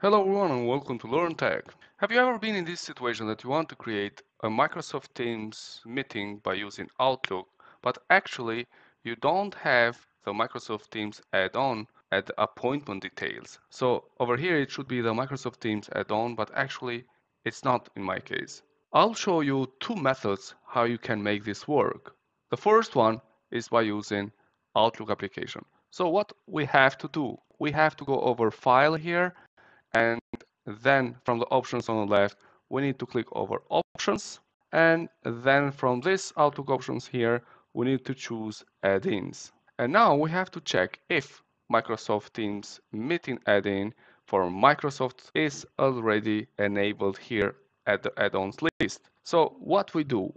Hello everyone and welcome to Learn Tech. Have you ever been in this situation that you want to create a Microsoft Teams meeting by using Outlook, but actually you don't have the Microsoft Teams add-on at the appointment details. So over here it should be the Microsoft Teams add-on, but actually it's not in my case. I'll show you two methods how you can make this work. The first one is by using Outlook application. So what we have to do, we have to go over file here and then from the options on the left, we need to click over options. And then from this Outlook options here, we need to choose add-ins. And now we have to check if Microsoft Teams meeting add-in for Microsoft is already enabled here at the add-ons list. So what we do,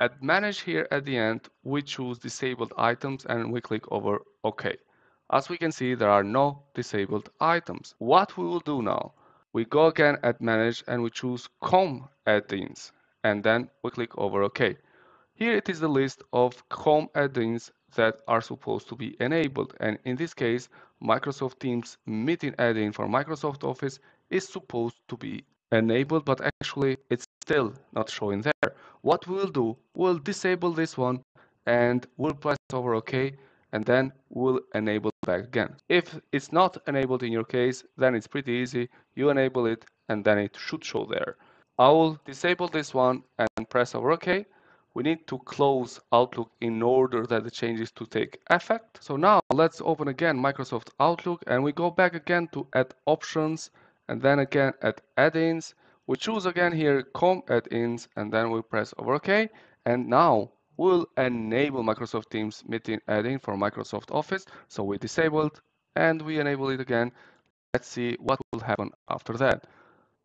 at manage here at the end, we choose disabled items and we click over OK. As we can see, there are no disabled items. What we will do now, we go again at manage and we choose COM add-ins and then we click over OK. Here it is the list of COM add-ins that are supposed to be enabled and in this case Microsoft Teams meeting add-in for Microsoft Office is supposed to be enabled but actually it's still not showing there. What we'll do, we'll disable this one and we'll press over OK and then we'll enable back again. If it's not enabled in your case, then it's pretty easy. You enable it and then it should show there. I will disable this one and press over OK. We need to close Outlook in order that the changes to take effect. So now let's open again Microsoft Outlook and we go back again to add options and then again at add-ins. We choose again here com add-ins and then we press over OK. And now will enable Microsoft Teams meeting add-in for Microsoft Office. So we disabled and we enable it again. Let's see what will happen after that.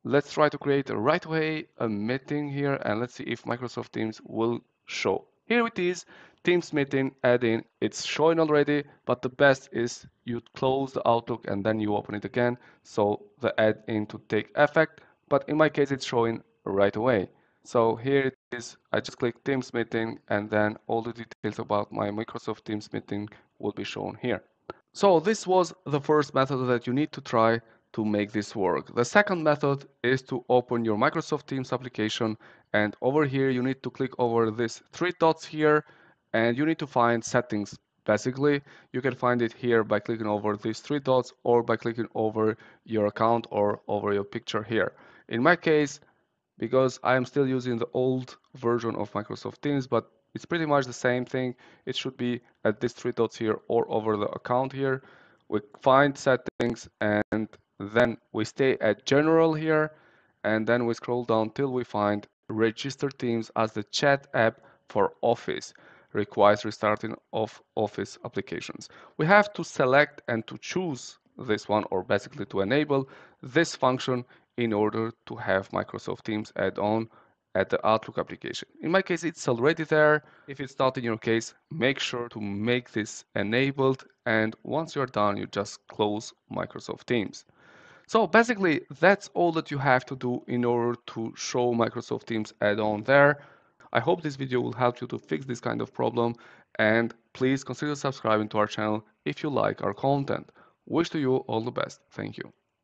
Let's try to create right away a meeting here and let's see if Microsoft Teams will show. Here it is, Teams meeting add-in. It's showing already, but the best is you close the Outlook and then you open it again. So the add-in to take effect. But in my case, it's showing right away. So here it is, I just click Teams meeting and then all the details about my Microsoft Teams meeting will be shown here. So this was the first method that you need to try to make this work. The second method is to open your Microsoft Teams application and over here you need to click over these three dots here and you need to find settings. Basically, you can find it here by clicking over these three dots or by clicking over your account or over your picture here. In my case, because I am still using the old version of Microsoft Teams, but it's pretty much the same thing. It should be at these three dots here or over the account here. We find settings and then we stay at general here and then we scroll down till we find register Teams as the chat app for Office requires restarting of Office applications. We have to select and to choose this one or basically to enable this function in order to have Microsoft Teams add-on at the Outlook application. In my case, it's already there. If it's not in your case, make sure to make this enabled. And once you're done, you just close Microsoft Teams. So basically, that's all that you have to do in order to show Microsoft Teams add-on there. I hope this video will help you to fix this kind of problem. And please consider subscribing to our channel if you like our content. Wish to you all the best. Thank you.